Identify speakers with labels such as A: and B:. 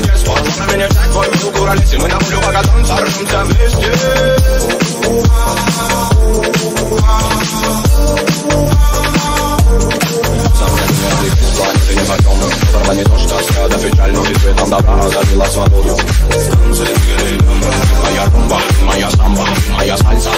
A: just want to come in your tank for you, good listen when I'm blue, I got some sorrow, some damage, yeah. Моя свободу Танцы перед домом Моя румба, моя самба, моя сальса